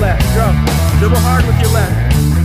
left. Drum. Dribble hard with your left.